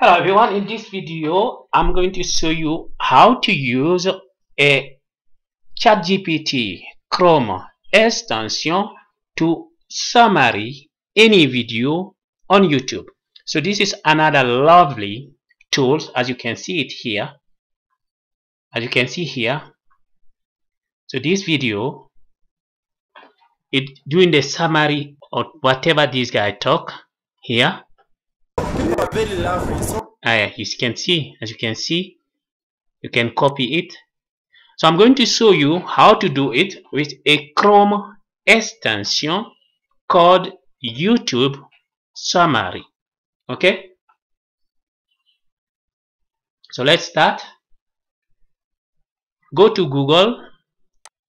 Hello everyone, in this video I'm going to show you how to use a ChatGPT Chrome extension to summary any video on YouTube. So this is another lovely tool as you can see it here. As you can see here. So this video it doing the summary of whatever this guy talk here very lovely. So uh, you can see as you can see you can copy it. So I'm going to show you how to do it with a Chrome extension called YouTube summary. Okay? So let's start. Go to Google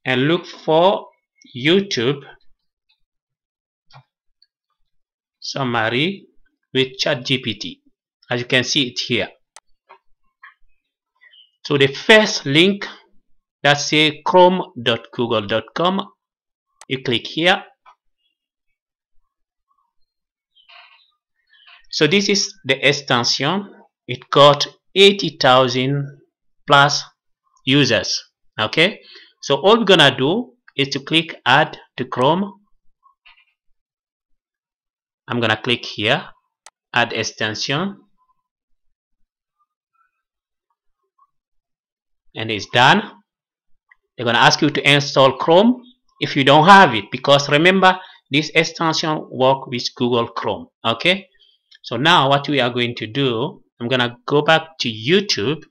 and look for YouTube summary with ChatGPT. As you can see it here. So the first link that say chrome.google.com you click here. So this is the extension. It got 80,000 plus users okay? So all we're gonna do is to click add to chrome. I'm gonna click here add extension. And it's done. They're to ask you to install Chrome if you don't have it because remember this extension work with Google Chrome okay? So now what we are going to do I'm gonna go back to YouTube.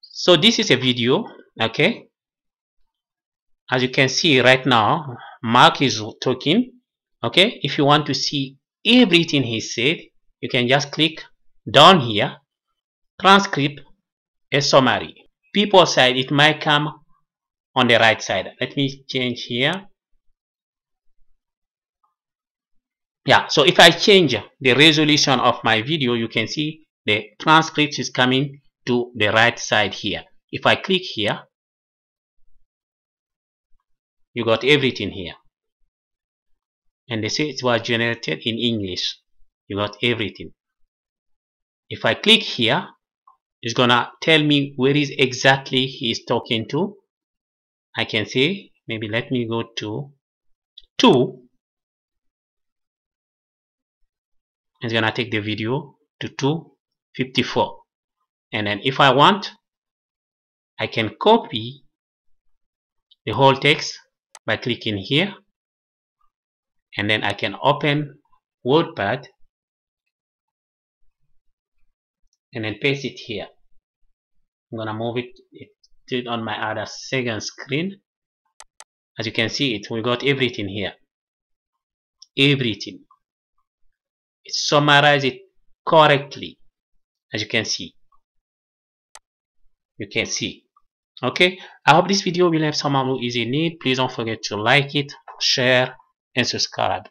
So this is a video okay? As you can see right now Mark is talking okay? If you want to see everything he said you can just click down here transcript a summary. People side it might come on the right side. Let me change here. Yeah so if I change the resolution of my video you can see the transcript is coming to the right side here. If I click here you got everything here and they say it was generated in English. You got everything. If I click here it's gonna tell me where is exactly he is talking to. I can say maybe let me go to 2 it's gonna take the video to 254 and then if I want I can copy the whole text by clicking here and then I can open WordPad and then paste it here. I'm gonna move it, it on my other second screen. As you can see it we got everything here. Everything. It summarized it correctly as you can see. You can see. Okay? I hope this video will have some of you easy need. Please don't forget to like it share and subscribe